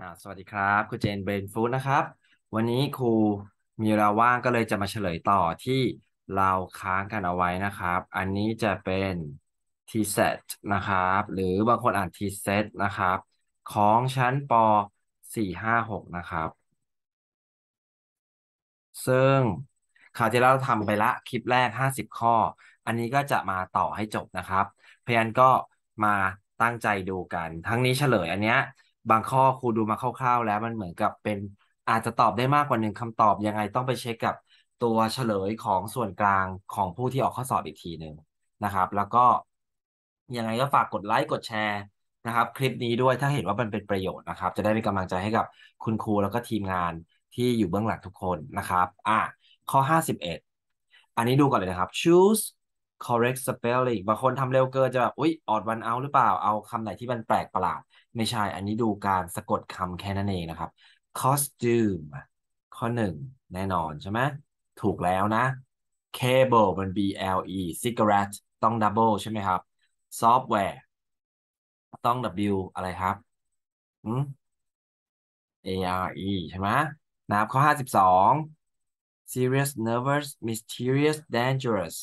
อ่าสวัสดีครับครูเจนเบรนฟูดนะครับ วันนี้ครูมีเวลาว่างก็เลยจะมาเฉลยต่อที่เราค้างกันเอาไว้นะครับ อันนี้จะเป็น T-set นะครับ หรือบางคนอ่าน T-set นะครับ ของชั้นป .456 นะครับ ซึ่งคราวที่เราทำไปละคลิปแรก 50 ข้อ อันนี้ก็จะมาต่อให้จบนะครับเพยานก็มาตั้งใจดูกัน ทั้งนี้เฉลยอันเนี้ย บางข้อครูดูมาคร่าวๆแล้วมันเหมือนกับเป็นอาจจะตอบได้มากกว่าหนึ่งคำตอบยังไงต้องไปเช็คกับตัวเฉลยของส่วนกลางของผู้ที่ออกข้อสอบอีกทีหนึ่งนะครับ แล้วก็ยังไงก็ฝากกดไลค์กดแชร์นะครับ คลิปนี้ด้วยถ้าเห็นว่ามันเป็นประโยชน์นะครับ จะได้เป็นกำลังใจให้กับคุณครูแล้วก็ทีมงานที่อยู่เบื้องหลังทุกคนนะครับ อะข้อ 51 อันนี้ดูก่อนเลยนะครับ choose correct spelling บางคนทำเร็วเกินจะแบบอุ๊ยออดวันเอาหรือเปล่าเอาคำไหนที่มันแปลกประหลาด ไม่ใช่ อันนี้ดูการสะกดคำแค่นั้นเองนะครับ costume ข้อหนึ่งแน่นอนใช่ไหมถูกแล้วนะ cable มัน B L E cigarette ต้อง double ใช่ไหมครับ software ต้อง W อะไรครับอืม A R E ใช่ไหมนะครับข้อห้าสิบสอง serious nervous mysterious dangerous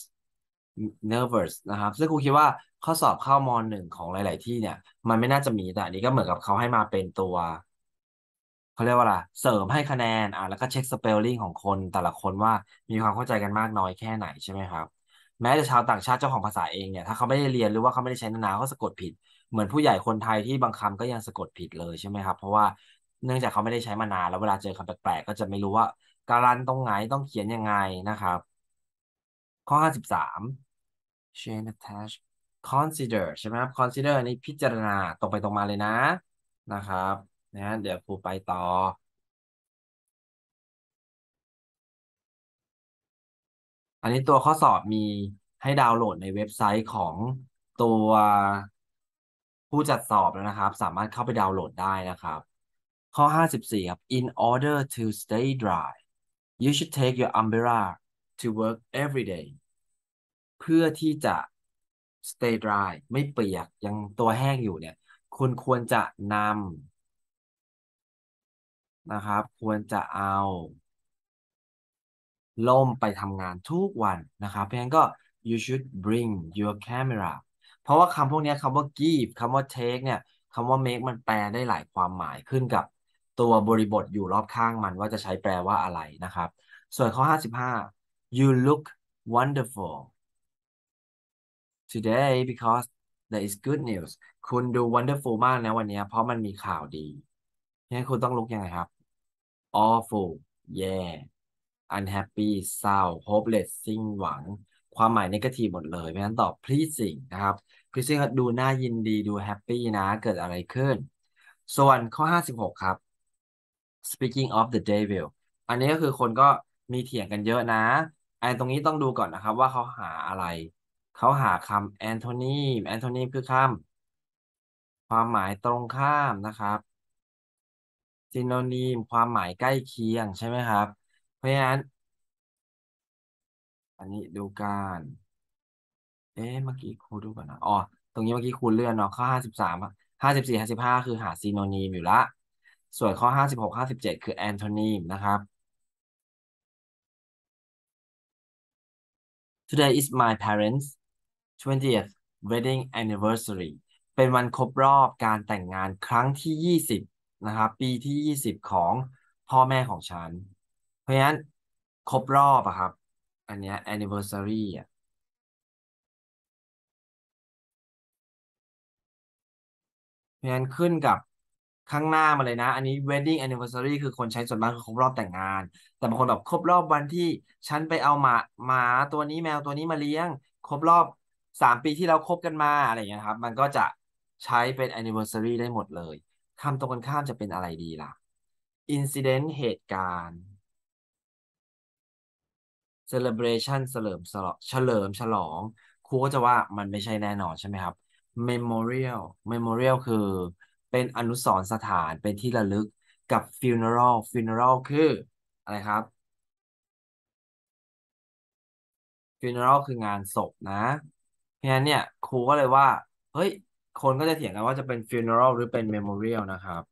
nervous นะครับ ซึ่งครูคิดว่า ข้อสอบเข้ามหนึ่งของหลาย ๆ ที่เนี่ย มันไม่น่าจะมีแต่อันนี้ก็เหมือนกับเขาให้มาเป็นตัวเขาเรียกว่าอะไรเสริมให้คะแนนอ่าแล้วก็เช็คสเปลลิ่งของคนแต่ละคนว่ามีความเข้าใจกันมากน้อยแค่ไหนใช่ไหมครับ แม้แต่ชาวต่างชาติเจ้าของภาษาเองเนี่ยถ้าเขาไม่ได้เรียนหรือว่าเขาไม่ได้ใช้นานๆเขาสะกดผิด เหมือนผู้ใหญ่คนไทยที่บางคำก็ยังสะกดผิดเลยใช่ไหมครับ เพราะว่าเนื่องจากเขาไม่ได้ใช้มานานแล้วเวลาเจอคำแปลก ๆ ก็จะไม่รู้ว่าการันตรงไหนต้องเขียนยังไงนะครับ ข้อห้าสิบสาม chain attach consider ใช่ไหมครับ consider นี่พิจารณาตรงไปตรงมาเลยนะนะครับนะเดี๋ยวครูไปต่อ อันนี้ตัวข้อสอบมีให้ดาวน์โหลดในเว็บไซต์ของตัวผู้จัดสอบแล้วนะครับ สามารถเข้าไปดาวน์โหลดได้นะครับ ข้อ 54 ครับ in order to stay dry you should take your umbrella to work every day เพื่อที่จะ stay dry ไม่เปียกยังตัวแห้งอยู่เนี่ย คุณควรจะนำนะครับ ควรจะเอาล่มไปทำงานทุกวันนะครับ เพราะฉะนั้นก็ you should bring your camera เพราะว่าคำพวกนี้คำว่า give คำว่า take เนี่ยคำว่า make มันแปลได้หลายความหมายขึ้นกับตัวบริบทอยู่รอบข้างมันว่าจะใช้แปลว่าอะไรนะครับ ส่วนข้อ 55 you look wonderful today because there is good news คุณดู wonderful มากนะวันนี้เพราะมันมีข่าวดีงั้นคุณต้องลุกยังไงครับ awful yeah unhappy เศร้า hopeless สิ้นหวัง ความหมาย negative หมดเลยเพราะฉะนั้นตอบ pleasing นะครับ pleasing ดูน่ายินดีดู happy นะ เกิดอะไรขึ้น ส่วนข้อ 56 ครับ speaking of the devil อันนี้ก็คือคนก็มีเถียงกันเยอะนะไอ้ตรงนี้ต้องดูก่อนนะครับ ว่าเขาหาอะไร เขาหาคำ antonym antonym คือคำความหมายตรงข้ามนะครับ synonym ความหมายใกล้เคียงใช่ไหมครับ เพราะฉะนั้น อันนี้ดูการ เอ๊ะเมื่อกี้ครูดูก่อนนะอ๋อตรงนี้เมื่อกี้ครูเลื่อนเนาะข้อห้าสิบสามห้าสิบสี่ห้าสิบห้าคือหาซีโนนีมอยู่ละ ส่วนข้อห้าสิบหกห้าสิบเจ็ดคือแอนโทนีมนะครับ Today is my parents' 20th wedding anniversary เป็นวันครบรอบการแต่งงานครั้งที่ยี่สิบนะครับ ปีที่ยี่สิบของพ่อแม่ของฉัน เพราะฉะนั้นครบรอบอะครับ อันเนี้ย anniversary อะเพราะฉะนั้นขึ้นกับข้างหน้ามาเลยนะ อันนี้ wedding anniversary คือคนใช้ส่วนมากคือครบรอบแต่งงาน แต่บางคนแบบครบรอบวันที่ฉันไปเอาหมาหมาตัวนี้แมวตัวนี้มาเลี้ยง ครบรอบ สามปีที่เราคบกันมาอะไรอย่างเงี้ยครับ มันก็จะใช้เป็น anniversary ได้หมดเลยคำตรงกันข้ามจะเป็นอะไรดีล่ะ incident เหตุการณ์ celebration เฉลิมฉลองเฉลิมฉลอง ครูก็จะว่ามันไม่ใช่แน่นอนใช่ไหมครับ memorial memorial คือเป็นอนุสรณ์สถานเป็นที่ระลึกกับ funeral funeral คืออะไรครับ funeral คืองานศพนะ เพราะฉะนั้นเนี่ย ครูก็เลยว่า เฮ้ย คนก็จะเถียงกันว่าจะเป็น funeral หรือเป็น memorial นะครับ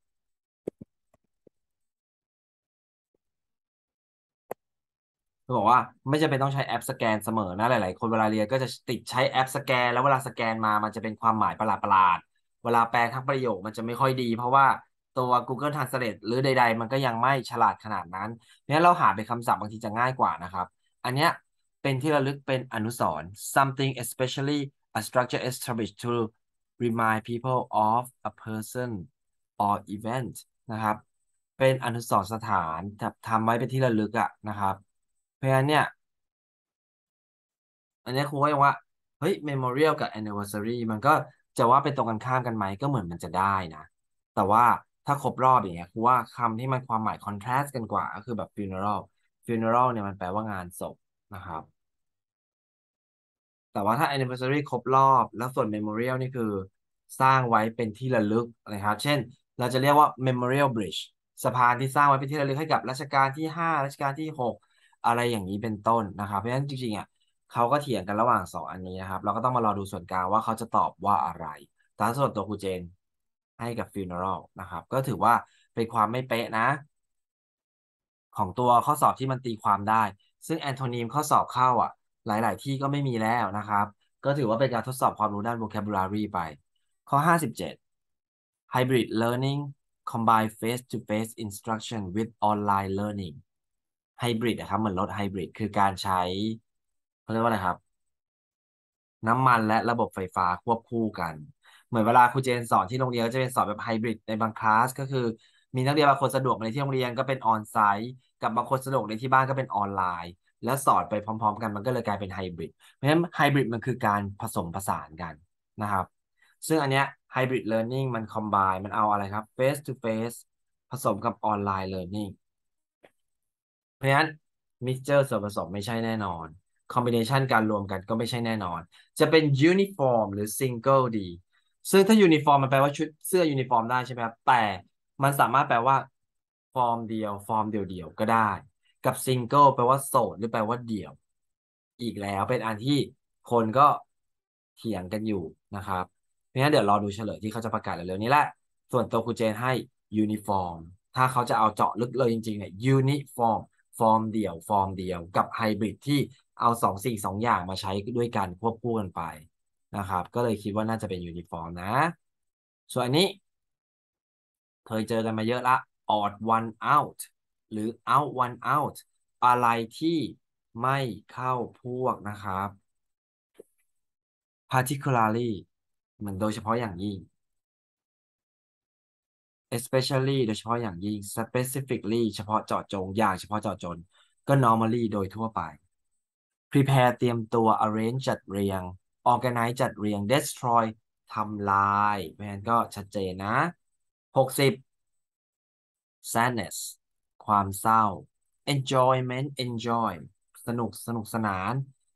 คือบอกว่าไม่จำเป็นต้องใช้แอปสแกนเสมอนะหลาย ๆ คนเวลาเรียนก็จะติดใช้แอปสแกน แล้วเวลาสแกนมามันจะเป็นความหมายประหลาดๆเวลาแปลทั้งประโยคมันจะไม่ค่อยดี เพราะว่าตัว Google Translate หรือใด ๆ มันก็ยังไม่ฉลาดขนาดนั้นเพราะฉะนั้นเราหาเป็นคำศัพท์บางทีจะง่ายกว่านะครับ อันเนี้ย เป็นที่ระลึกเป็นอนุสรณ์ something especially a structure established to remind people of a person or event นะครับ เป็นอนุสรณ์สถานทำไว้เป็นที่ระลึกอะนะครับ เพราะฉะนั้นเนี่ย อันนี้ครูก็ยังว่า เฮ้ย memorial กับ anniversary มันก็จะว่าเป็นตรงกันข้ามกันไหมก็เหมือนมันจะได้นะ แต่ว่าถ้าครบรอบอย่างเงี้ยครูว่าคำที่มันความหมาย contrast กันกว่าก็คือแบบ funeral funeral เนี่ยมันแปลว่างานศพนะครับ แต่ว่าถ้า anniversary ครบรอบ แล้วส่วน memorial นี่คือสร้างไว้เป็นที่ระลึกนะครับเช่น เราจะเรียกว่า memorial bridge สะพานที่สร้างไว้เป็นที่ระลึกให้กับรัชกาลที่ 5 รัชกาลที่ 6 อะไรอย่างนี้เป็นต้นนะครับ เพราะฉะนั้นจริงๆอะเขาก็เถียงกันระหว่างสองอันนี้นะครับ เราก็ต้องมารอดูส่วนกลางว่าเขาจะตอบว่าอะไรแต่ส่วนตัวครูเจนให้กับ funeral นะครับ ก็ถือว่าเป็นความไม่เป๊ะนะ ของตัวข้อสอบที่มันตีความได้ ซึ่งแอนโทนีมข้อสอบเข้าอะ หลาย ๆ ที่ก็ไม่มีแล้วนะครับ ก็ถือว่าเป็นการทดสอบความรู้ด้าน vocabulary ไป ข้อ 57 hybrid learning combine face-to-face instruction with online learning hybrid นะครับ เหมือนรถไฮบริดคือการใช้เขาเรียกว่าอะไรครับ น้ำมันและระบบไฟฟ้าควบคู่กัน เหมือนเวลาครูเจนสอนที่โรงเรียนก็จะเป็นสอนแบบไฮบริดในบางคลาสก็คือมีนักเรียนบางคนสะดวกในที่โรงเรียนก็เป็น onsite กับบางคนสะดวกในที่บ้านก็เป็นออนไลน์ แล้วสอนไปพร้อม ๆ กันมันก็เลยกลายเป็นไฮบริดเพราะฉะนั้นไฮบริดมันคือการผสมผสานกันนะครับ ซึ่งอันเนี้ย hybrid learning มัน combine มันเอาอะไรครับ face to face ผสมกับ online learningเพราะฉะนั้น mixture ส่วนผสมไม่ใช่แน่นอน combination การรวมกันก็ไม่ใช่แน่นอน จะเป็นยูนิฟอร์มหรือซิงเกิลดีซึ่งถ้ายูนิฟอร์มมันแปลว่าชุดเสื้อยูนิฟอร์มได้ใช่ไหมครับแต่มันสามารถแปลว่า ฟอร์มเดียว ฟอร์มเดียวๆก็ได้ กับซิงเกิลแปลว่าโสดหรือแปลว่าเดี่ยว อีกแล้วเป็นอันที่คนก็เถียงกันอยู่นะครับ เพราะฉะนั้นเดี๋ยวรอดูเฉลยที่เขาจะประกาศเร็วๆนี้แหละ ส่วนตัวครูเจนให้ยูนิฟอร์ม ถ้าเขาจะเอาเจาะลึกเลยจริงๆเนี่ย uniform form เดี่ยว ฟอร์มเดียว กับไฮบริดที่เอาสองสิ่งสองอย่างมาใช้ด้วยกันควบคู่กันไปนะครับ ก็เลยคิดว่าน่าจะเป็นยูนิฟอร์มนะ ส่วนอันนี้ เคยเจอกันมาเยอะละ odd one out หรือ out one out อะไรที่ไม่เข้าพวกนะครับ particularly เหมือนโดยเฉพาะอย่างยิ่ง especially โดยเฉพาะอย่างยิ่ง specifically เฉพาะเจาะจง อย่างเฉพาะเจาะจง ก็ normally โดยทั่วไป prepare เตรียมตัว arrange จัดเรียง organize จัดเรียง destroy ทำลายเพราะฉะนั้นก็ชัดเจนนะ 60 sadness ความเศร้า enjoyment enjoy สนุกสนุกสนาน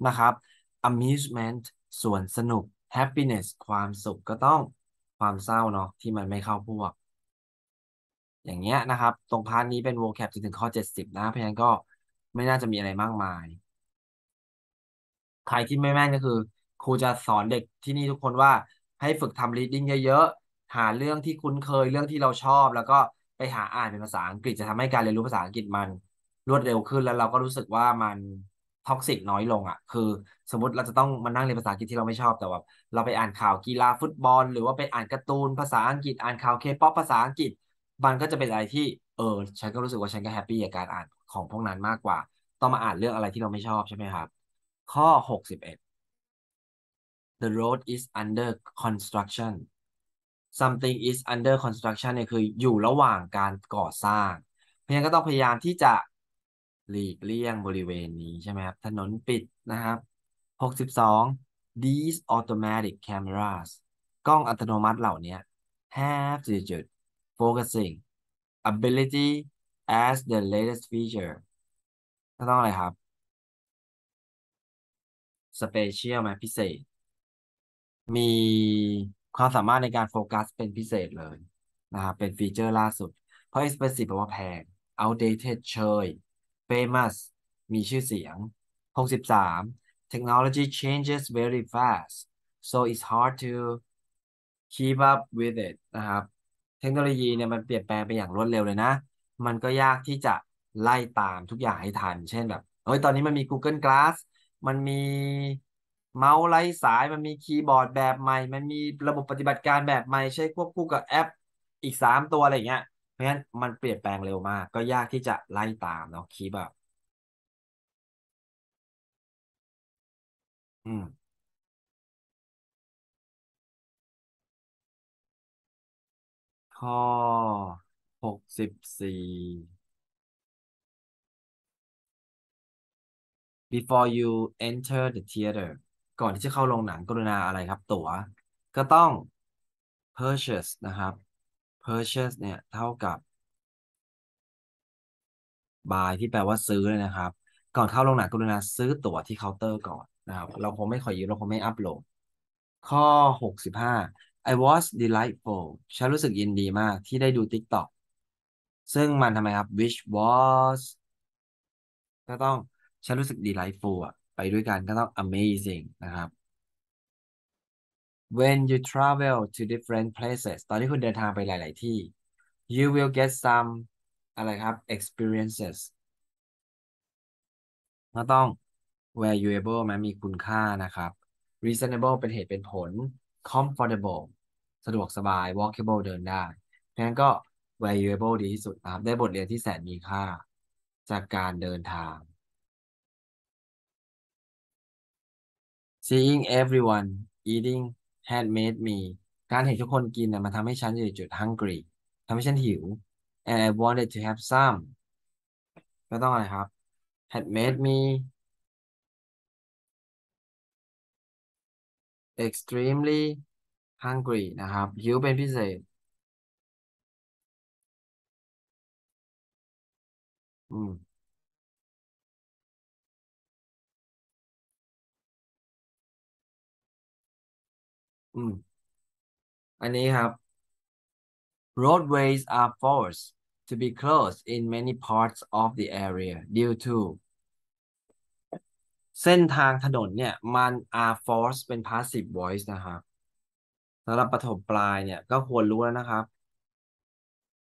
นะครับ amusement ส่วนสนุก happiness ความสุขก็ต้องความเศร้าเนาะที่มันไม่เข้าพวก อย่างเงี้ยนะครับ ตรงพาร์ทนี้เป็น vocab จนถึงข้อ 70 นะ เพราะฉะนั้นก็ไม่น่าจะมีอะไรมากมาย ใครที่ไม่แม่นก็คือ ครูจะสอนเด็กที่นี่ทุกคนว่าให้ฝึกทำ reading เยอะๆ หาเรื่องที่คุ้นเคยเรื่องที่เราชอบแล้วก็ ไปหาอ่านเป็นภาษาอังกฤษจะทำให้การเรียนรู้ภาษาอังกฤษมันรวดเร็วขึ้นแล้วเราก็รู้สึกว่ามัน toxic น้อยลงอะ คือสมมติเราจะต้องมานั่งเรียนภาษาอังกฤษที่เราไม่ชอบแต่ว่าเราไปอ่านข่าวกีฬาฟุตบอล หรือว่าไปอ่านการ์ตูนภาษาอังกฤษ อ่านข่าวเคป๊อปภาษาอังกฤษ มันก็จะเป็นอะไรที่เออฉันก็รู้สึกว่าฉันก็ happy กับการอ่านของพวกนั้นมากกว่า ต้องมาอ่านเรื่องอะไรที่เราไม่ชอบใช่ไหมครับ ข้อ61 the road is under construction something is under construction เนี่ยคืออยู่ระหว่างการก่อสร้าง เพราะฉะนั้นก็ต้องพยายามที่จะหลีกเลี่ยงบริเวณนี้ใช่ไหมครับ ถนนปิดนะครับ 62 these automatic cameras กล้องอัตโนมัติเหล่านี้ have digit focusing ability as the latest feature ก็ต้องอะไรครับ special ไหมพิเศษ มี ความสามารถในการโฟกัสเป็นพิเศษเลยนะครับเป็นฟีเจอร์ล่าสุด เพราะ expensive แปลว่าแพง outdated เชย famous มีชื่อเสียง 63 technology changes very fast so it's hard to keep up with it นะครับ เทคโนโลยีเนี่ยมันเปลี่ยนแปลงไปอย่างรวดเร็วเลยนะ มันก็ยากที่จะไล่ตามทุกอย่างให้ทัน เช่นแบบเอ้ยตอนนี้มันมี Google Glass มันมี เมาส์ไร้สายมันมีคีย์บอร์ดแบบใหม่ มันมีระบบปฏิบัติการแบบใหม่ใช้ควบคู่กับแอปอีกสามตัวอะไรอย่างเงี้ย เพราะฉะนั้นมันเปลี่ยนแปลงเร็วมาก ก็ยากที่จะไล่ตามเนาะคีย์แบบอืม ข้อหกสิบสี่ before you enter the theater ก่อนที่จะเข้าโรงหนังกรุณาอะไรครับ ตั๋ว ก็ต้อง purchase นะครับ purchase เนี่ยเท่ากับ buy ที่แปลว่าซื้อเลยนะครับ ก่อนเข้าโรงหนังกรุณาซื้อตั๋วที่เคาน์เตอร์ก่อนนะครับ เราคงไม่ขอยืมเราคงไม่อัพโหลด ข้อ 65 I was delightful ฉันรู้สึกยินดีมากที่ได้ดู TikTok ซึ่งมันทำไมครับ which was ก็ต้องฉันรู้สึก delightful อะ ไปด้วยกันก็ต้อง amazing นะครับ when you travel to different places ตอนที่คุณเดินทางไปหลาย ๆ ที่ you will get some อะไรครับ experiences ก็ต้อง valuable มันมีคุณค่านะครับ reasonable เป็นเหตุเป็นผล comfortable สะดวกสบาย walkable เดินได้ดังนั้นก็ valuable ดีที่สุดนะครับ ได้บทเรียนที่แสนมีค่า จากการเดินทาง seeing everyone eating had made me การเห็นทุกคนกินนะมันทำให้ฉันอยู่ในจุด hungry ทำให้ฉันหิว and I wanted to have some ก็ต้องอะไรครับ had made me extremely hungry นะครับหิวเป็นพิเศษอืม อืม อันนี้ครับ roadways are forced to be closed in many parts of the area due to เส้นทางถนนเนี่ย มัน are forced เป็น passive voice นะครับสำหรับประถมปลายเนี่ย ก็ควรรู้แล้วนะครับ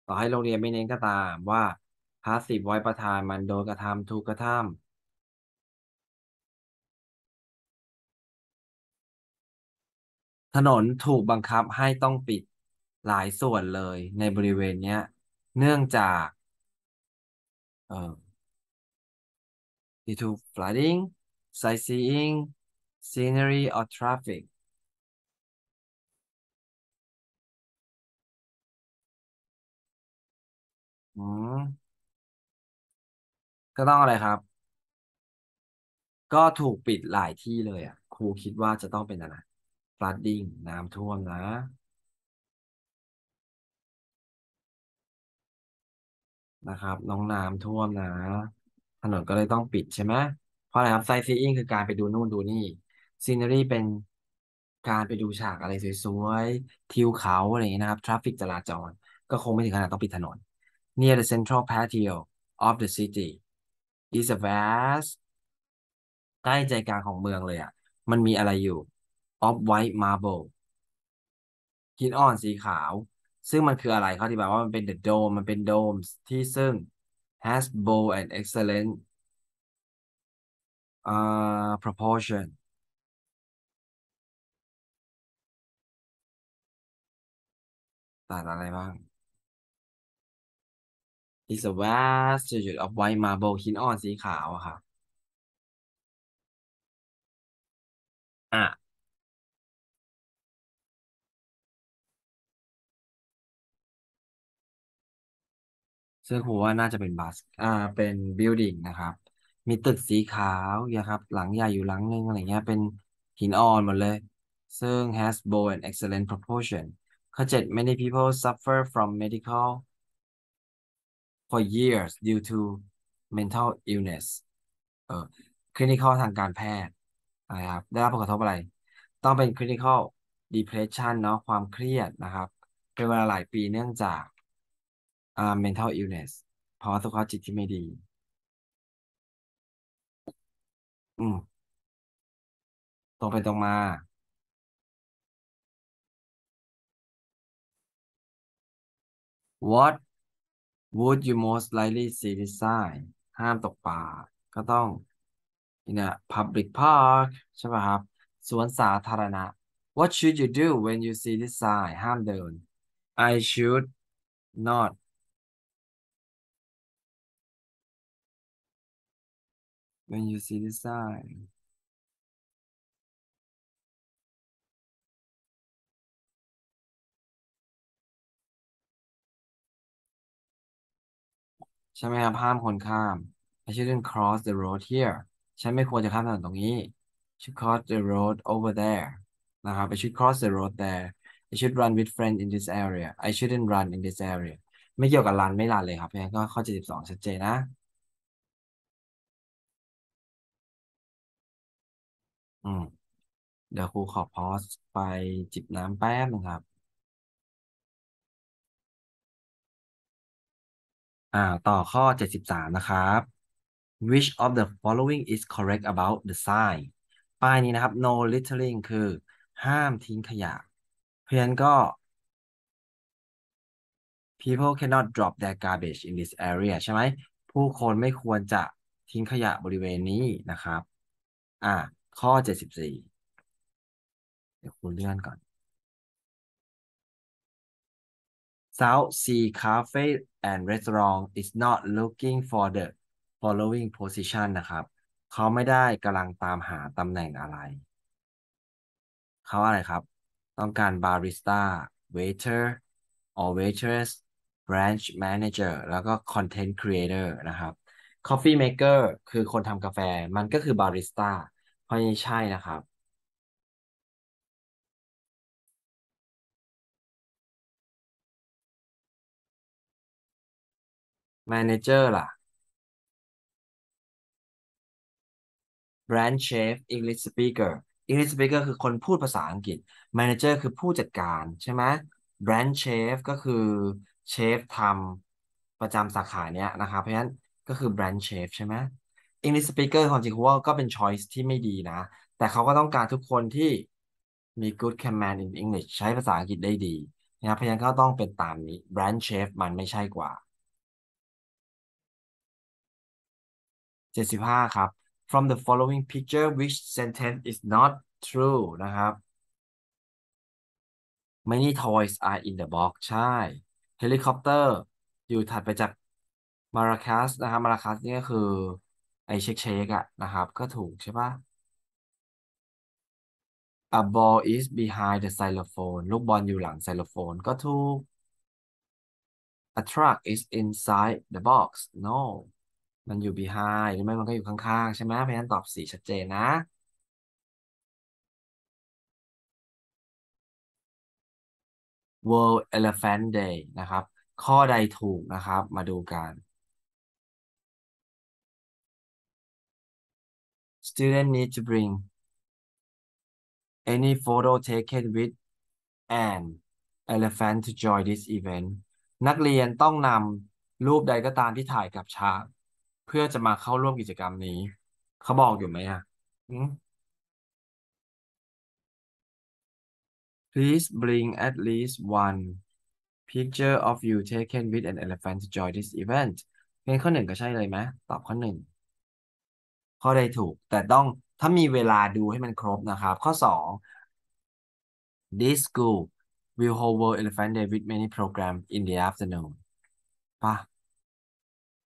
ต่อให้โรงเรียนไม่เน้นก็ตามว่า passive voice ประธานมันโดนกระทำถูกกระทำ ถนนถูกบังคับให้ต้องปิดหลายส่วนเลยในบริเวณเนี้ย เนื่องจาก เอ่อ due to flooding sightseeing scenery or traffic อืมก็ต้องอะไรครับ ก็ถูกปิดหลายที่เลยอะ ครูคิดว่าจะต้องเป็นอะไร flooding น้ำท่วมนะ นะครับ น้องน้ำท่วมนะ ถนนก็เลยต้องปิดใช่ไหมเพราะอะไรครับ sightseeing คือการไปดูนู่นดูนี่ scenery เป็นการไปดูฉากอะไรสวยๆ ทิวเขาอะไรอย่างเงี้ยนะครับ traffic จราจร ก็คงไม่ถึงขนาดต้องปิดถนน near the central patio of the city is a vast ใกล้ใจกลางของเมืองเลยอะ มันมีอะไรอยู่ of white marble หินอ่อนสีขาว ซึ่งมันคืออะไรเขาอธิบายว่ามันเป็น the dome มันเป็น domes ที่ซึ่ง has bold and excellent uh, proportion ต่างอะไรบ้าง is a vast statue of white marble หินอ่อนสีขาวอะครับอะ ซึ่งครูว่าน่าจะเป็นบัส อ่า เป็น building นะครับ มีตึกสีขาวนะครับ หลังใหญ่อยู่หลังนึงอะไรเงี้ย เป็นหินอ่อนหมดเลย ซึ่ง has bold and excellent proportion ข้อเจ็ด many people suffer from medical for years due to mental illness เออ clinical ทางการแพทย์นะครับ ได้รับผลกระทบอะไร ต้องเป็น clinical depression เนาะ ความเครียดนะครับ เป็นเวลาหลายปีเนื่องจาก อ่า mental illness ภาวะสุขภาพจิตที่ไม่ดี อืม ตรงไปตรงมา What would you most likely see this sign ห้ามตกปลาก็ก็ต้อง in a public park ใช่ป่ะครับ สวนสาธารณะ What should you do when you see this sign ห้ามเดิน I should not when you see this sign ใช่ไหมครับห้ามคนข้าม I shouldn't cross the road here ฉันไม่ควรจะข้ามถนนตรงนี้ should cross the road over there นะครับ I should cross the road there I should run with friends in this area I shouldn't run in this area ไม่เกี่ยวกับรันไม่รันเลยครับเพราะฉะนั้นก็ข้อ72ชัดเจนนะ อืม เดี๋ยวครูขอพอสไปจิบน้ำแป๊บนึงครับ อ่า ต่อข้อ73นะครับ which of the following is correct about the sign ป้ายนี้นะครับ no littering คือห้ามทิ้งขยะ เพราะฉะนั้นก็ people cannot drop their garbage in this area ใช่ไหม ผู้คนไม่ควรจะทิ้งขยะบริเวณนี้นะครับ อ่า ข้อ74เดี๋ยวคุณเลื่อนก่อน South Sea Cafe and Restaurant is not looking for the following position นะครับ เขาไม่ได้กำลังตามหาตำแหน่งอะไร เขาอะไรครับ ต้องการบาริสต้า waiter or waitress branch manager แล้วก็ content creator นะครับ coffee maker คือคนทำกาแฟ มันก็คือบาริสต้า เพราะนี่ใช่นะครับ manager ล่ะ branch chef English speaker English speaker คือคนพูดภาษาอังกฤษ manager คือผู้จัดการใช่ไหม branch chef ก็คือเชฟทำประจำสาขาเนี้ยนะครับ เพราะฉะนั้นก็คือ branch chef ใช่ไหม English speaker ความจริงว่าก็เป็น choice ที่ไม่ดีนะ แต่เขาก็ต้องการทุกคนที่มี good command in English ใช้ภาษาอังกฤษได้ดีนะครับเพราะฉะนั้นก็ต้องเป็นตามนี้ branch chef มันไม่ใช่กว่า 75 ครับ from the following picture which sentence is not true นะครับ many toys are in the box ใช่ helicopter อยู่ถัดไปจาก maracas นะครับ maracas นี่ก็คือ ไอเช็คเช็คอะนะครับ ก็ถูกใช่ปะ a ball is behind the xylophone ลูกบอลอยู่หลังไซโลโฟนก็ถูก a truck is inside the box no มันอยู่ behind หรือไม่มันก็อยู่ข้างๆ ใช่ไหมเพราะฉะนั้นตอบสีชัดเจนนะ World Elephant Day นะครับ ข้อใดถูกนะครับ มาดูกัน Student need to bring any photo taken with an elephant to join this event นักเรียนต้องนำรูปใดก็ตามที่ถ่ายกับช้างเพื่อจะมาเข้าร่วมกิจกรรมนี้ เขาบอกอยู่ไหมอะ Please bring at least one picture of you taken with an elephant to join this event เป็นข้อหนึ่งก็ใช่เลยไหมตอบข้อหนึ่ง ข้อใดถูก แต่ต้องถ้ามีเวลาดูให้มันครบนะครับ ข้อสอง This school will hold World Elephant Day with many programs in the afternoon ป่ะ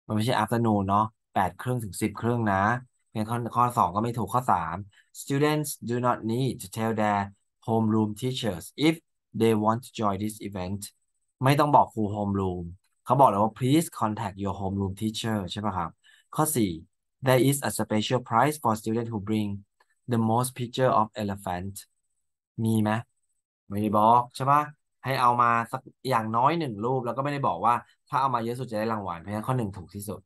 มันไม่ใช่ afternoon เนาะแปดครึ่งถึงสิบครึ่งนะเพียงข้อข้อสองก็ไม่ถูกข้อสาม students do not need to tell their homeroom teachers if they want to join this event ไม่ต้องบอกครู homeroom เขาบอกเลยว่า please contact your homeroom teacher ใช่ป่ะครับ ข้อสี่ there is a special prize for students who bring the most picture of elephant มีไหมไม่ได้บอกใช่ปะให้เอามาสักอย่างน้อยหนึ่งรูป แล้วก็ไม่ได้บอกว่า ถ้าเอามาเยอะสุดจะได้รางวัลเพราะฉะนั้นข้อหนึ่งถูกที่สุด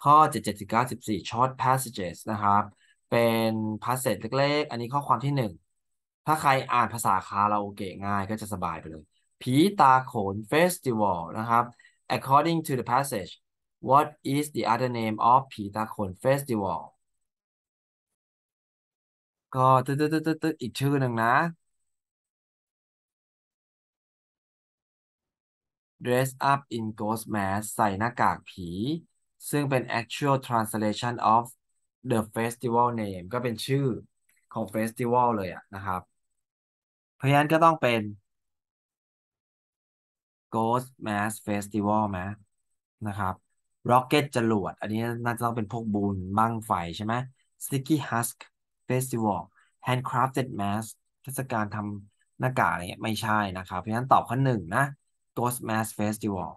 ข้อ7 7 9 14 short passages นะครับ เป็น passage เล็กๆ อันนี้ข้อความที่หนึ่งถ้าใครอ่านภาษาคาราโอเกะง่ายก็จะสบายไปเลย ผีตาโขน festival นะครับ according to the passage what is the other name of ผีตาโขน festival ก็ตึ๊ดตึ๊ดตึ๊ดตึ๊ดอีกชื่อหนึ่งนะ dress up in ghost mask ใส่หน้ากากผี ซึ่งเป็น actual translation of the festival name ก็เป็นชื่อของ festival เลยอะนะครับ เพราะฉะนั้นก็ต้องเป็น Ghost Mask Festival ไหมนะครับ Rocket จรวด อันนี้น่าจะต้องเป็นพวกบุญบั้งไฟใช่ไหม Sticky Husk Festival Handcrafted Mask เทศกาลทำหน้ากากอะไรเงี้ยไม่ใช่นะครับ เพราะฉะนั้นตอบข้อหนึ่งนะ Ghost Mask Festival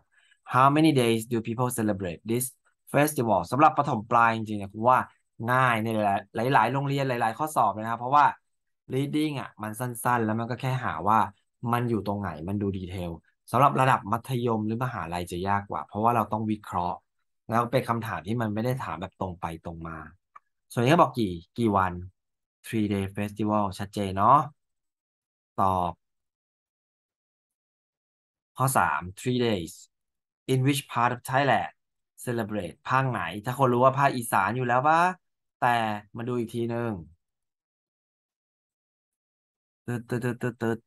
How many days do people celebrate this festival สำหรับประถมปลายจริงๆเนี่ยผมว่าง่ายในหลาย ๆ โรงเรียนหลาย ๆ ข้อสอบเลยนะครับ เพราะว่า reading อะมันสั้น ๆ แล้วมันก็แค่หาว่ามันอยู่ตรงไหนมันดูดีเทล สำหรับระดับมัธยมหรือมหาลัยจะยากกว่า เพราะว่าเราต้องวิเคราะห์ แล้วเป็นคำถามที่มันไม่ได้ถามแบบตรงไปตรงมา ส่วนนี้ก็บอกกี่กี่วัน three day festival ชัดเจนเนาะตอบ ข้อสาม three days in which part of Thailand celebrate ภาคไหน ถ้าคนรู้ว่าภาคอีสานอยู่แล้วปะแต่มาดูอีกทีหนึ่งตึ๊ดตึ๊ดตึ๊ดตึ๊ดตึ๊ด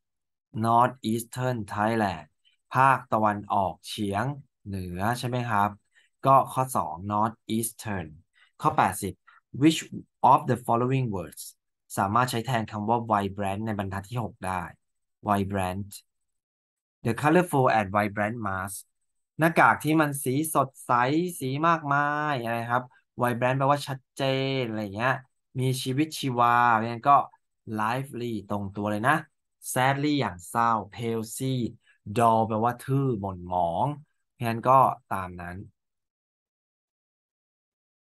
North Eastern Thailand ภาคตะวันออกเฉียงเหนือใช่ไหมครับ ก็ข้อ 2 North Eastern ข้อ 80 which of the following words สามารถใช้แทนคำว่า vibrant ในบรรทัดที่ 6 ได้ vibrant the colorful and vibrant mask หน้ากากที่มันสีสดใส สีมากมายอะไรครับ vibrant แปลว่าชัดเจนอะไรเงี้ย มีชีวิตชีวาเพราะงั้นก็ lively ตรงตัวเลยนะ sadly อย่างเศร้า pale seed dull แปลว่าทื่อหม่นหมองเพราะงั้นก็ตามนั้น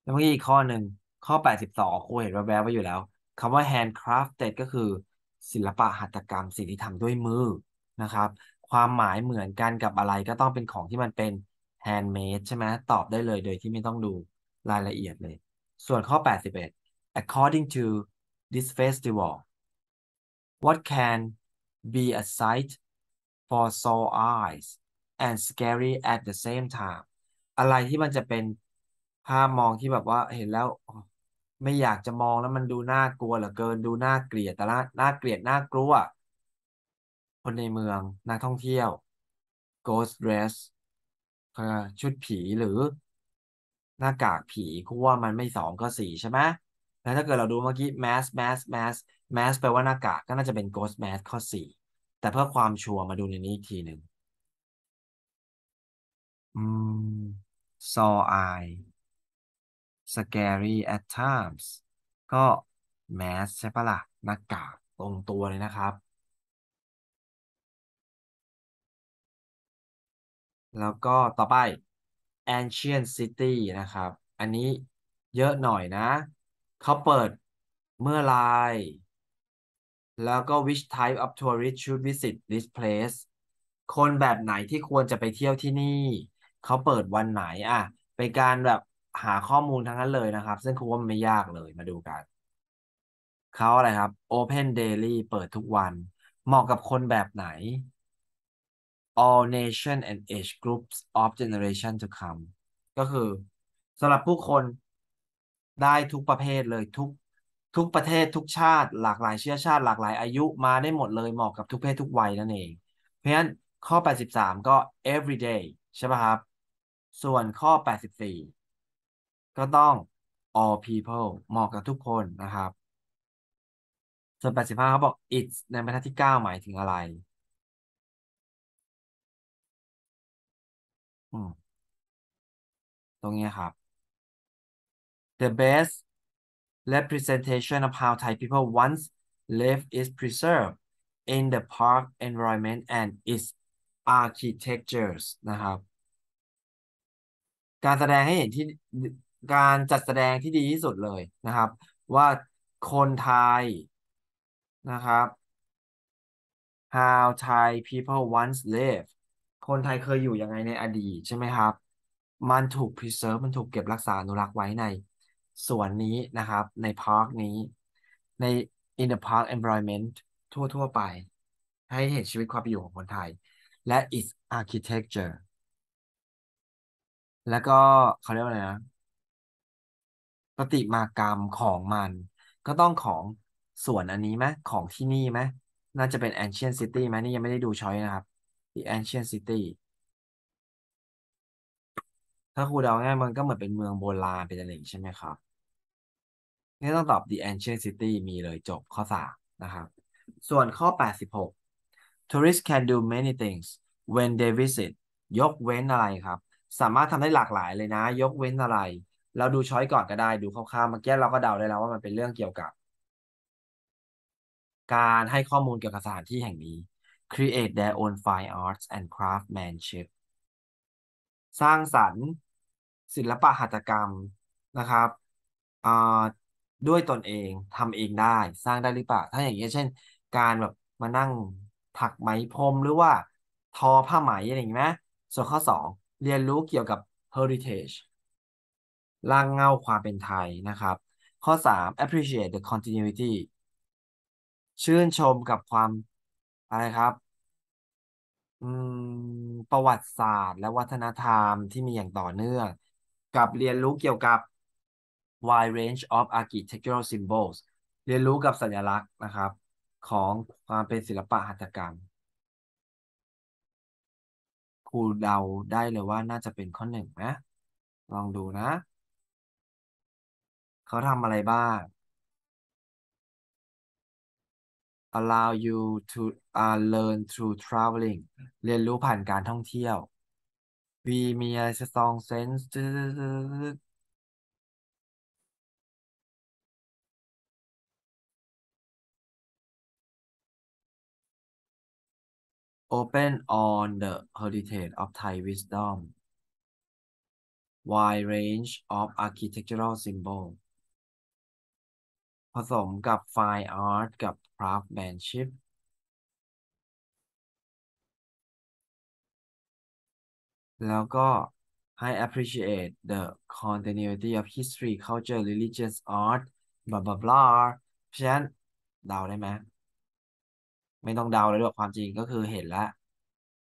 แล้วเมื่อกี้อีกข้อหนึ่งข้อ 82ครูเห็นแวบๆไว้อยู่แล้วคำว่า handcrafted ก็คือศิลปะหัตถกรรมสิ่งที่ทำด้วยมือนะครับ ความหมายเหมือนกันกับอะไรก็ต้องเป็นของที่มันเป็น handmade ใช่ไหมตอบได้เลยโดยที่ไม่ต้องดูรายละเอียดเลย ส่วนข้อ 81 according to this festival what can be a sight for sore eyes and scary at the same time อะไรที่มันจะเป็นภาพมองที่แบบว่าเห็นแล้ว ไม่อยากจะมองแล้วมันดูน่ากลัวเหลือเกินดูน่าเกลียดแต่ละน่าเกลียดน่ากลัว คนในเมืองนักท่องเที่ยว ghost dress ชุดผีหรือหน้ากากผีคูว่ามันไม่สองก็สี่ใช่ไหมแล้วถ้าเกิดเราดูเมื่อกี้ mask mask mask mask แปลว่าหน้ากากก็น่าจะเป็น ghost mask ข้อสี่ แต่เพื่อความชัวร์มาดูในนี้อีกทีหนึ่งอืม saw eye scary at times ก็ mask ใช่ปะล่ะหน้ากากตรงตัวเลยนะครับ แล้วก็ต่อไป ancient city นะครับ อันนี้เยอะหน่อยนะ เขาเปิดเมื่อไร แล้วก็ which type of tourist should visit this place คนแบบไหนที่ควรจะไปเที่ยวที่นี่ เขาเปิดวันไหนอะเป็นการแบบหาข้อมูลทั้งนั้นเลยนะครับ ซึ่งครูว่ามันไม่ยากเลยมาดูกัน เขาอะไรครับ Open Daily เปิดทุกวัน เหมาะกับคนแบบไหน all nation and age groups of generation to come ก็คือสำหรับผู้คนได้ทุกประเภทเลยทุก ทุกประเทศทุกชาติ หลากหลายเชื้อชาติ หลากหลายอายุมาได้หมดเลยเหมาะกับทุกเพศทุกวัยนั่นเอง เพราะฉะนั้นข้อ 83 ก็ everyday ใช่ป่ะครับ ส่วนข้อ 84 ก็ต้อง all people เหมาะกับทุกคนนะครับ ส่วน 85เขาบอก it's ในบรรทัดที่ 9 หมายถึงอะไรตรงนี้ครับ the best representation of how Thai people once lived is preserved in the park environment and its architectures นะครับ การแสดงให้เห็นที่การจัดแสดงที่ดีที่สุดเลยนะครับ ว่าคนไทยนะครับ how Thai people once lived คนไทยเคยอยู่ยังไงในอดีตใช่ไหมครับ มันถูก preserve มันถูกเก็บรักษาอนุรักษ์ไว้ใน ส่วนนี้นะครับ ในพาร์คนี้ใน in the park environment ทั่วๆไป ให้เห็นชีวิตความเป็นอยู่ของคนไทย และ its architecture แล้วก็เขาเรียกว่าอะไรนะประติมากรรมของมัน ก็ต้องของส่วนอันนี้ไหมของที่นี่ไหมน่าจะเป็น ancient city ไหมนี่ยังไม่ได้ดูช้อยนะครับ the ancient city ถ้าครูเดาง่ายมันก็เหมือนเป็นเมืองโบราณเป็นอะไรอย่างนี้ใช่ไหมครับ นี่ต้องตอบ The Ancient City มีเลยจบข้อสามนะครับ ส่วนข้อ 86 Tourists can do many things when they visit ยกเว้นอะไรครับ สามารถทำได้หลากหลายเลยนะ ยกเว้นอะไร เราดูช้อยก่อนก็ได้ดูคร่าวๆเมื่อกี้เราก็เดาได้แล้วว่ามันเป็นเรื่องเกี่ยวกับ การให้ข้อมูลเกี่ยวกับสถานที่แห่งนี้ create their own fine arts and craftsmanship สร้างสรรค์ศิลปะหัตถกรรมนะครับอ่า ด้วยตนเองทำเองได้สร้างได้หรือเปล่า ถ้าอย่างนี้เช่น การแบบมานั่งถักไหมพรมหรือว่าทอผ้าไหมอะไรอย่างนี้ไหมส่วนข้อ 2 เรียนรู้เกี่ยวกับ heritage ร่างเงาความเป็นไทยนะครับ ข้อ 3 appreciate the continuity ชื่นชมกับความอะไรครับอืมประวัติศาสตร์ และวัฒนธรรมที่มีอย่างต่อเนื่อง กับเรียนรู้เกี่ยวกับ wide range of architectural symbols เรียนรู้กับสัญลักษณ์นะครับ ของความเป็นศิลปะหัตถกรรม ครูเดาได้เลยว่าน่าจะเป็นข้อหนึ่งนะ ลองดูนะ เขาทำอะไรบ้าง allow you to uh, learn through traveling เรียนรู้ผ่านการท่องเที่ยว we มีอะไร strong sense open on the heritage of Thai wisdom wide range of architectural symbol ผสมกับ fine art กับ craftsmanship แล้วก็ให้ appreciate the continuity of history culture religious art บลาบลาบลาเพราะฉะนั้นเดาได้ไหม ไม่ต้องเดาเลยด้วยความจริงก็คือเห็นแล้ว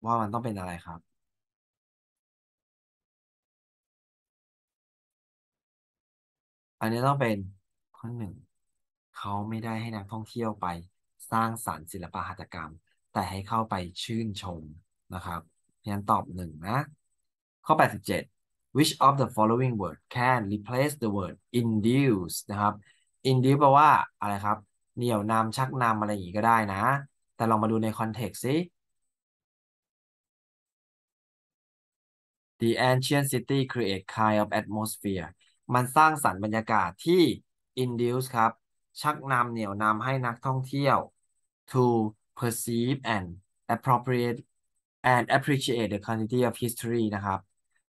ว่ามันต้องเป็นอะไรครับ อันนี้ต้องเป็นข้อหนึ่งเขาไม่ได้ให้นักท่องเที่ยวไป สร้างสรรค์ศิลปะหัตถกรรม แต่ให้เข้าไปชื่นชมนะครับเั้นตอบหนึ่งนะ ข้อ 87 which of the following word can replace the word induce นะครับ induce แปลว่าอะไรครับเหนี่ยวนำชักนำอะไรอย่างนี้ก็ได้นะ แต่ลองมาดูในคอนเท็กซ์สิ The ancient city create kind of atmosphere มันสร้างสรรค์บรรยากาศที่ induce ครับ ชักนำเหนี่ยวนำให้นักท่องเที่ยว to perceive and appropriate and appreciate the quantity of history นะครับ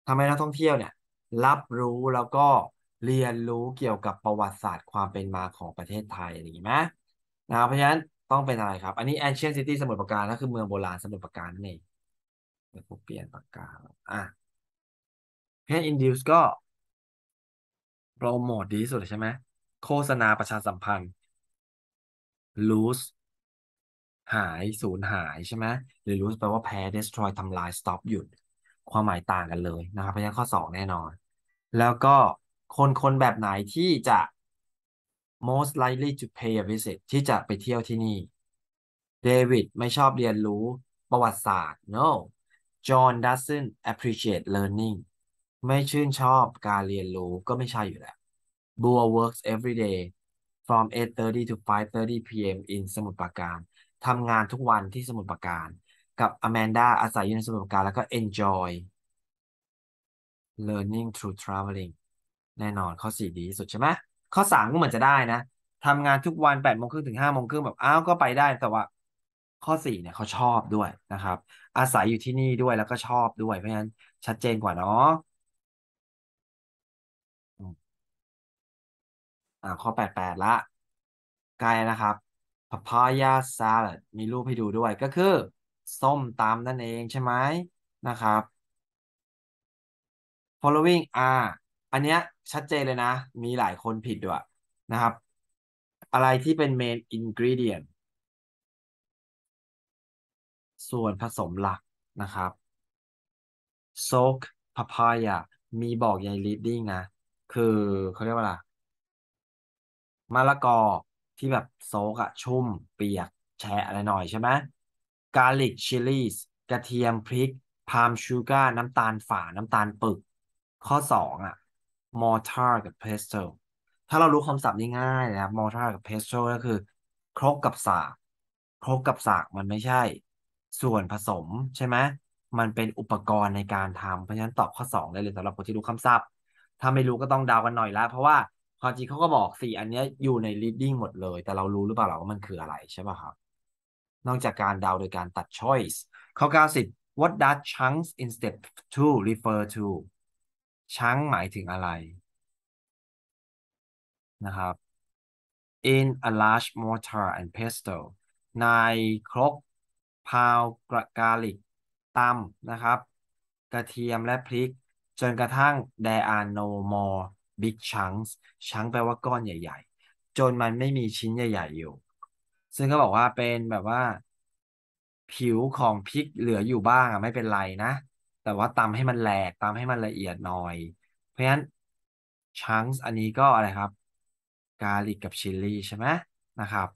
ทำให้นักท่องเที่ยวเนี่ย รับรู้แล้วก็เรียนรู้เกี่ยวกับประวัติศาสตร์ความเป็นมาของประเทศไทยอย่างนี้ไหมนะเพราะฉะนั้น ต้องเป็นอะไรครับ อันนี้ ancient city สมุทรปราการก็คือเมืองโบราณสมุทรปราการนั่นเองเดี๋ยวผมเปลี่ยนปากกาอะเพราะฉะนั้น induce ก็โปรโมทดีที่สุดใช่ไหมโฆษณาประชาสัมพันธ์ lose หายสูญหายใช่ไหมหรือ lose แปลว่าแพ้ destroy ทำลาย stop หยุด ความหมายต่างกันเลยนะครับเพราะฉะนั้นข้อ 2 แน่นอน แล้วก็คนคนแบบไหนที่จะ most likely to pay a visit ที่จะไปเที่ยวที่นี่เดวิดไม่ชอบเรียนรู้ประวัติศาสตร์ no John doesn't appreciate learning ไม่ชื่นชอบการเรียนรู้ก็ไม่ใช่อยู่แล้ว Bua works every day from 8:30 to 5:30 p.m. in สมุทรปราการทำงานทุกวันที่สมุทรปราการ กับ Amanda อาศัยอยู่ในสมุทรปราการแล้วก็ enjoy learning through traveling แน่นอนข้อ4ดีที่สุดใช่ไหม ข้อ3ก็เหมือนจะได้นะทำงานทุกวัน8โมงครึ่งถึง5โมงครึ่งแบบอ้าวก็ไปได้แต่ว่าข้อ4เนี่ยเขาชอบด้วยนะครับ อาศัยอยู่ที่นี่ด้วยแล้วก็ชอบด้วยเพราะฉะนั้นชัดเจนกว่าเนาะอ่าข้อ88ละใกล้นะครับ papaya salad มีรูปให้ดูด้วยก็คือ ส้มตำนั่นเองใช่ไหมนะครับ following are อันเนี้ยชัดเจนเลยนะ มีหลายคนผิดด้วยนะครับ อะไรที่เป็น main ingredient ส่วนผสมหลักนะครับ soak papaya มีบอกใย reading นะ คือเขาเรียกว่าอะไรมะละกอที่แบบโซกอะชุ่มเปียกแฉะอะไรหน่อยใช่ไหม garlic chilies กระเทียมพริก palm sugar น้ำตาลฝาน้ำตาลปึก ข้อสองอะ mortar กับ pestle ถ้าเรารู้คำศัพท์นี้ง่ายนะครับ mortar กับ pestle ก็คือ ครกกับสากครกกับสากมันไม่ใช่ ส่วนผสมใช่ไหมมันเป็นอุปกรณ์ในการทำเพราะฉะนั้นตอบข้อสองได้เลยสำหรับคนที่รู้คำศัพท์ ถ้าไม่รู้ก็ต้องเดากันหน่อยละเพราะว่าความจริงเขาก็บอกสี่อันนี้อยู่ใน reading หมดเลย แต่เรารู้หรือเปล่าเราว่ามันคืออะไรใช่ป่ะครับ นอกจากการเดาโดยการตัด choice ข้อ 90 what does chunks in step 2 refer to ชังหมายถึงอะไรนะครับ in a large mortar and pestle ในครกพาวกระกาลิกตำนะครับ กระเทียมและพริก จนกระทั่ง there are no more big chunks ชังแปลว่าก้อนใหญ่ ๆ จนมันไม่มีชิ้นใหญ่ ๆ อยู่ ซึ่งก็บอกว่าเป็นแบบว่า ผิวของพริกเหลืออยู่บ้างอะไม่เป็นไรนะ แต่ว่าตำให้มันแหลกตำให้มันละเอียดหน่อย เพราะฉะนั้น chunks อันนี้ก็อะไรครับกาลิกกับชิลลี่ใช่ไหมนะครับ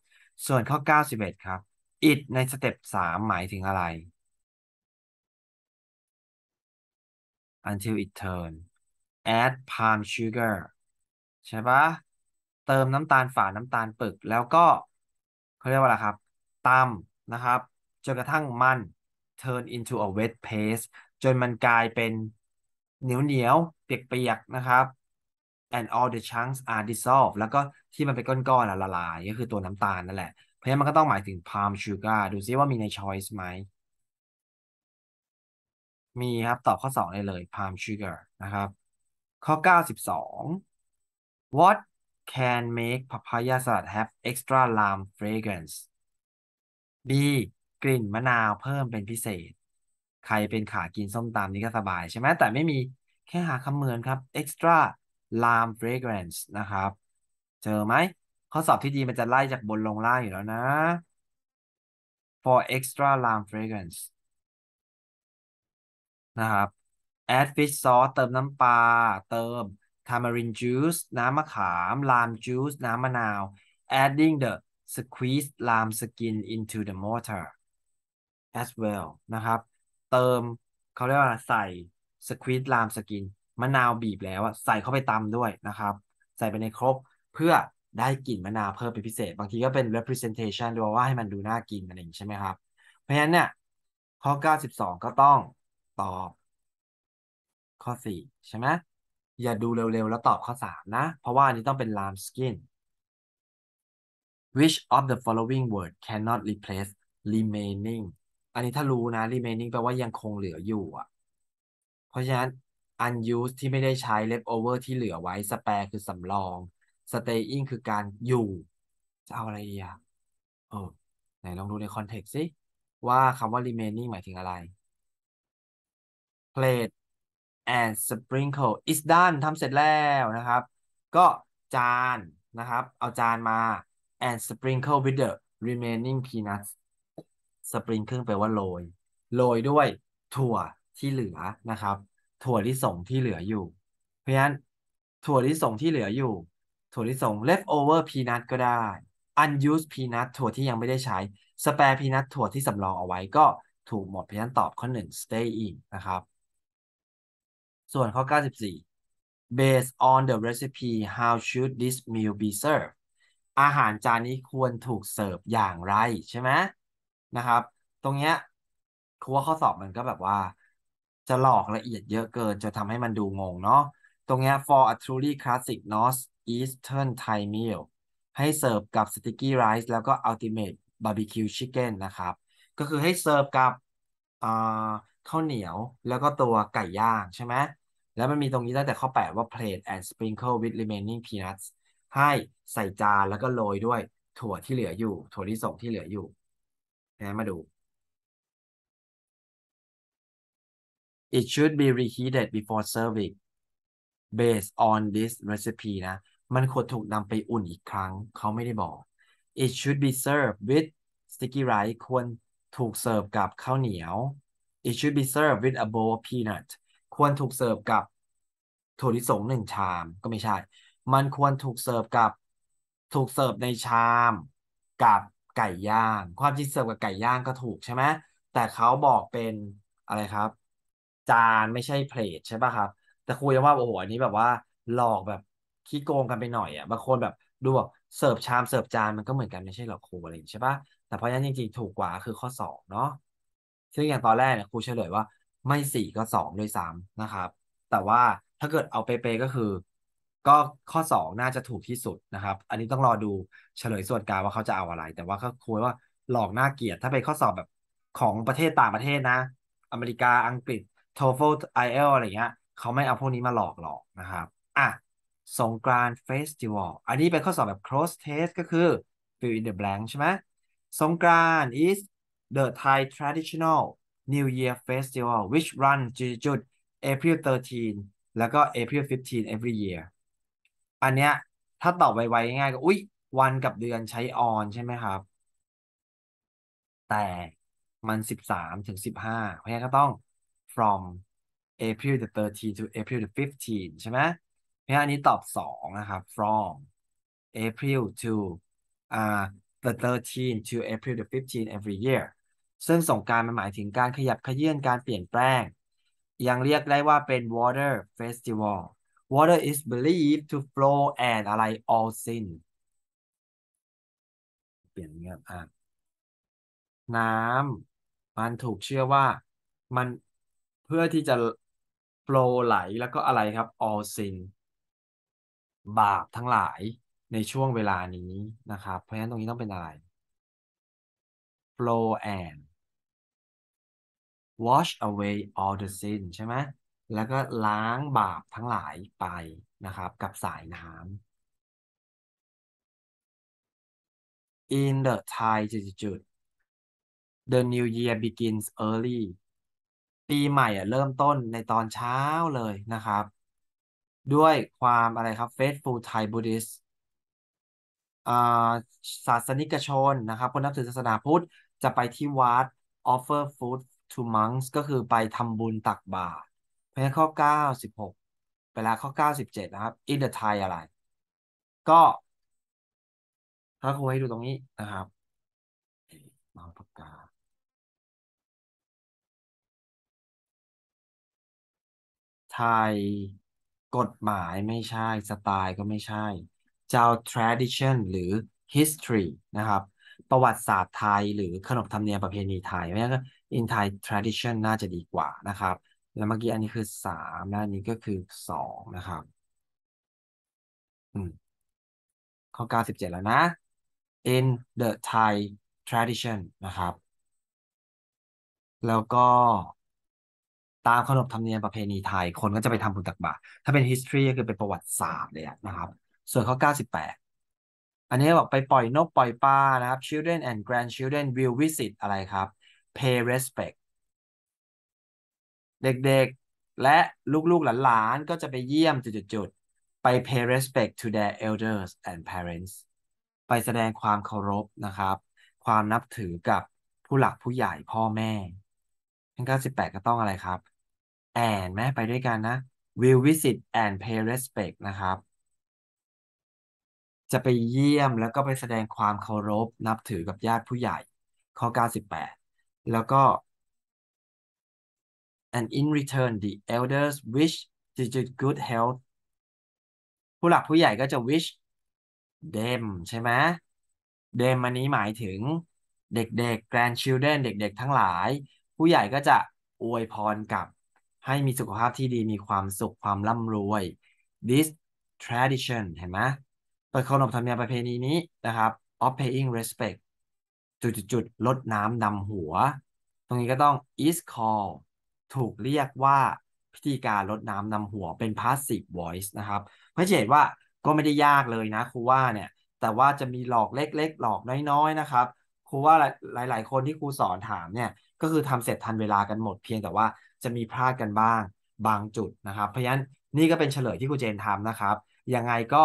ส่วนข้อ 91 ครับ it ในสเต็ป3หมายถึงอะไร until it turn add palm sugar ใช่ปะเติมน้ำตาลฝาน้ำตาลปึก แล้วก็เขาเรียกว่าอะไรครับตำนะครับจนกระทั่งมัน turn into a wet paste จนมันกลายเป็นเหนียวเหนียวเปียกๆนะครับ and all the chunks are dissolved แล้วก็ที่มันเป็นก้อนๆละลายก็คือตัวน้ำตาลนั่นแหละ เพราะฉะนั้นมันก็ต้องหมายถึง palm sugar ดูซิว่ามีใน choice ไหม มีครับตอบข้อ2ได้เลย palm sugar นะครับ ข้อ 92 what can make papaya salad have extra lime fragrance B กลิ่นมะนาวเพิ่มเป็นพิเศษ ใครเป็นขากินส้มตำนี่ก็สบายใช่ไหมแต่ไม่มีแค่หาคำเหมือนครับ extra lime fragrance นะครับ เจอไหมข้อสอบที่ดีมันจะไล่จากบนลงล่างอยู่แล้วนะ for extra lime fragrance นะครับ add fish sauce เติมน้ำปลา เติม tamarind juice น้ำมะขาม lime juice น้ำมะนาว adding the squeezed lime skin into the mortar as well นะครับ เติมเขาเรียกว่าใส่ squeezed lime skin มะนาวบีบแล้วใส่เข้าไปตำด้วยนะครับ ใส่ไปในครกเพื่อได้กลิ่นมะนาวเพิ่มเป็นพิเศษ บางทีก็เป็น representation ดูว่าให้มันดูน่ากินอะไรอย่างนี้ใช่ไหมครับ เพราะฉะนั้นเนี่ยข้อ 92 ก็ต้องตอบข้อ 4 ใช่ไหมอย่าดูเร็วๆ แล้วตอบข้อ 3 นะ เพราะว่าอันนี้ต้องเป็น lime skin which of the following word cannot replace remaining อันนี้ถ้ารู้นะ remaining แปลว่ายังคงเหลืออยู่อะ เพราะฉะนั้น unused ที่ไม่ได้ใช้ leftover ที่เหลือไว้ spare คือสำรอง staying คือการอยู่ จะเอาอะไรดีอะเออไหนลองดูในคอนเท็กซ์สิว่าคำว่า remaining หมายถึงอะไร plate and sprinkle is done ทำเสร็จแล้วนะครับ ก็จานนะครับ เอาจานมา and sprinkle with the remaining peanuts sprinkle แปลว่าโรย โรยด้วยถั่วที่เหลือนะครับ ถั่วลิสงที่เหลืออยู่ เพราะฉะนั้นถั่วลิสงที่เหลืออยู่ ถั่วลิสง leftover peanut ก็ได้ unused peanut ถั่วที่ยังไม่ได้ใช้ spare peanut ถั่วที่สำรองเอาไว้ก็ถูกหมดเพราะฉะนั้นตอบข้อ 1 stay in นะครับ ส่วนข้อ 94 based on the recipe how should this meal be served อาหารจานนี้ควรถูกเสิร์ฟอย่างไรใช่ไหม นะครับ ตรงเนี้ยครูว่าข้อสอบมันก็แบบว่า จะหลอกละเอียดเยอะเกินจะทำให้มันดูงงเนาะตรงเนี้ย for a truly classic North Eastern Thai meal ให้เสิร์ฟกับ sticky rice แล้วก็ ultimate barbecue chicken นะครับ ก็คือให้เสิร์ฟกับข้าวเหนียวแล้วก็ตัวไก่ย่างใช่ไหมแล้วมันมีตรงนี้ตั้งแต่ข้อ 8 ว่า plate and sprinkle with remaining peanuts ให้ใส่จานแล้วก็โรยด้วยถั่วที่เหลืออยู่ ถั่วลิสงที่เหลืออยู่ นะมาดู it should be reheated before serving based on this recipe นะ มันควรถูกนำไปอุ่นอีกครั้ง เขาไม่ได้บอก it should be served with sticky rice ควรถูกเสิร์ฟกับข้าวเหนียว it should be served with a bowl of peanut ควรถูกเสิร์ฟกับถั่วลิสงหนึ่งชามก็ไม่ใช่ มันควรถูกเสิร์ฟกับถูกเสิร์ฟในชาม กับ ไก่ย่าง ความจริงเสิร์ฟกับไก่ย่างก็ถูกใช่ไหมแต่เขาบอกเป็นอะไรครับ จานไม่ใช่เพลทใช่ป่ะครับ แต่ครูยังว่าโอ้โหอันนี้แบบว่าหลอกแบบขี้โกงกันไปหน่อยอะบางคนแบบดูแบบเสิร์ฟชามเสิร์ฟจานมันก็เหมือนกันไม่ใช่หรอครูอะไรอย่างนี้ใช่ปะแต่เพราะฉะนั้นจริงๆถูกกว่าคือข้อสองเนาะซึ่งอย่างตอนแรกเนี่ยครูเฉลยว่าไม่สี่ก็สองด้วยซ้ำนะครับ แต่ว่าถ้าเกิดเอาเป๊ะๆก็คือ ก็ข้อสองน่าจะถูกที่สุดนะครับ อันนี้ต้องรอดูเฉลยส่วนกลางว่าเขาจะเอาอะไร แต่ว่าก็คุยว่าหลอกน่าเกลียดถ้าเป็นข้อสอบแบบของประเทศต่างประเทศนะ อเมริกาอังกฤษ TOEFL IELTS อะไรเงี้ยเขาไม่เอาพวกนี้มาหลอกหลอกนะครับอะสงกรานต์เฟสติวัลอันนี้เป็นข้อสอบแบบ cross test ก็คือ fill in the blank ใช่ไหมสงกรานต์ is the Thai traditional New Year festival which runs จุด April 13 แล้วก็ April 15 every year อันเนี้ย ถ้าตอบไวๆง่ายๆก็อุ๊ย วันกับเดือนใช้ on ใช่ไหมครับ แต่มันสิบสามถึงสิบห้าเพราะงั้นก็ต้อง from April the 13 to April the 15 ใช่ไหมเพราะงั้นอันนี้ตอบสองนะครับ from April to uh, the 13 to April the 15 every year ซึ่งสงกานต์มันหมายถึงการขยับขยื่นการเปลี่ยนแปลง ยังเรียกได้ว่าเป็น water festival water is believed to flow and อะไร all sin เปลี่ยนเงี้ยอะน้ำมันถูกเชื่อว่ามันเพื่อที่จะโฟลไหลแล้วก็อะไรครับ all sin บาปทั้งหลายในช่วงเวลานี้นะครับ เพราะฉะนั้นตรงนี้ต้องเป็นอะไร flow and wash away all the sin ใช่ไหม แล้วก็ล้างบาปทั้งหลายไปนะครับ กับสายน้ำ in the Thai จุด The new year begins early ปีใหม่อะเริ่มต้นในตอนเช้าเลยนะครับ ด้วยความอะไรครับ faithful Thai Buddhist ศาสนิกชนนะครับคนนับถือศาสนาพุทธจะไปที่วัด offer food to monks ก็คือไปทำบุญตักบาตร เพราะฉะนั้นข้อ96ไปแล้วข้อ97นะครับ in the Thai อะไร ก็ถ้าครูให้ดูตรงนี้นะครับมาปากกาไทยกฎหมายไม่ใช่สไตล์ก็ไม่ใช่เจ้า tradition หรือ history นะครับ ประวัติศาสตร์ไทยหรือขนบธรรมเนียมประเพณีไทยไม่งั้นก็ in Thai tradition น่าจะดีกว่านะครับ แล้วเมื่อกี้อันนี้คือสามและอันนี้ก็คือสองนะครับ อืมข้อเก้าสิบเจ็ดแล้วนะ in the Thai tradition นะครับ แล้วก็ตามขนบธรรมเนียมประเพณีไทย คนก็จะไปทำบุญตักบาตรถ้าเป็น history ก็คือเป็นประวัติศาสตร์เลยนะครับ ส่วนข้อ 98 อันนี้บอกไปปล่อยนกปล่อยปลานะครับ children and grandchildren will visit อะไรครับ pay respect เด็กๆ และลูกๆหลานๆ ก็จะไปเยี่ยมจุดๆ ไป pay respect to their elders and parents ไปแสดงความเคารพนะครับ ความนับถือกับผู้หลักผู้ใหญ่พ่อแม่ทั้ง98 ก็ต้องอะไรครับ and แม่ไปด้วยกันนะ will visit and pay respect นะครับ จะไปเยี่ยมแล้วก็ไปแสดงความเคารพนับถือกับญาติผู้ใหญ่ข้อ 98 แล้วก็ and in return the elders wish the good health ผู้หลักผู้ใหญ่ก็จะ wish them ใช่ไหม them อันนี้หมายถึงเด็กๆ grandchildren เด็กๆ ทั้งหลาย ผู้ใหญ่ก็จะอวยพรกับให้มีสุขภาพที่ดีมีความสุขความร่ำรวย this tradition เห็นไหมเปิดขนบธรรมเนียมประเพณีนี้นะครับ of paying respect จุดๆลดน้ำดำหัว ตรงนี้ก็ต้อง is called ถูกเรียกว่าพิธีการลดน้ำดำหัวเป็น passive voice นะครับเพราะเห็นว่าก็ไม่ได้ยากเลยนะครูว่าเนี่ย แต่ว่าจะมีหลอกเล็ก ๆ หลอกน้อยๆนะครับครูว่าหลาย ๆ คนที่ครูสอนถามเนี่ยก็คือทำเสร็จทันเวลากันหมดเพียงแต่ว่าจะมีพลาดกันบ้างบางจุดนะครับ เพราะฉะนั้นนี่ก็เป็นเฉลยที่ครูเจนทำนะครับยังไงก็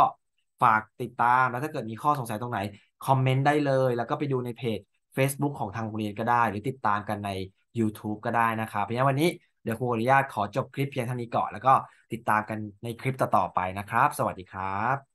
ฝากติดตามแล้วถ้าเกิดมีข้อสงสัยตรงไหน คอมเมนต์ได้เลย แล้วก็ไปดูในเพจ Facebook ของทางโรงเรียนก็ได้ หรือติดตามกันใน YouTube ก็ได้นะครับเพราะงั้นวันนี้เดี๋ยวครูอนุญาตขอจบคลิปเพียงเท่านี้ก่อน แล้วก็ติดตามกันในคลิปต่อๆไปนะครับ สวัสดีครับ